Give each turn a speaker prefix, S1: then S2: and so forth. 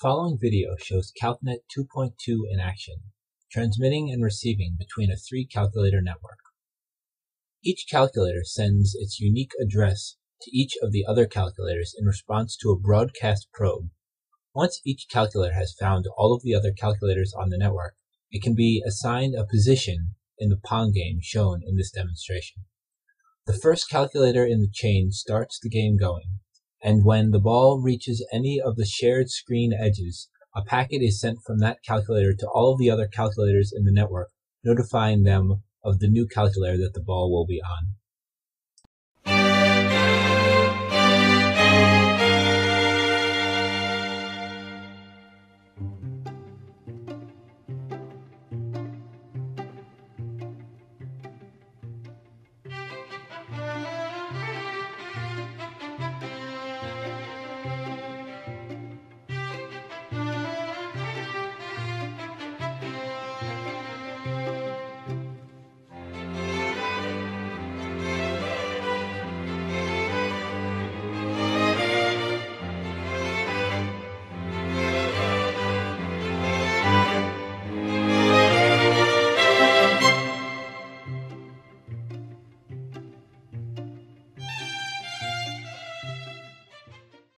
S1: following video shows CalcNet 2.2 in action, transmitting and receiving between a three-calculator network. Each calculator sends its unique address to each of the other calculators in response to a broadcast probe. Once each calculator has found all of the other calculators on the network, it can be assigned a position in the Pong game shown in this demonstration. The first calculator in the chain starts the game going, and when the ball reaches any of the shared screen edges, a packet is sent from that calculator to all of the other calculators in the network, notifying them of the new calculator that the ball will be on.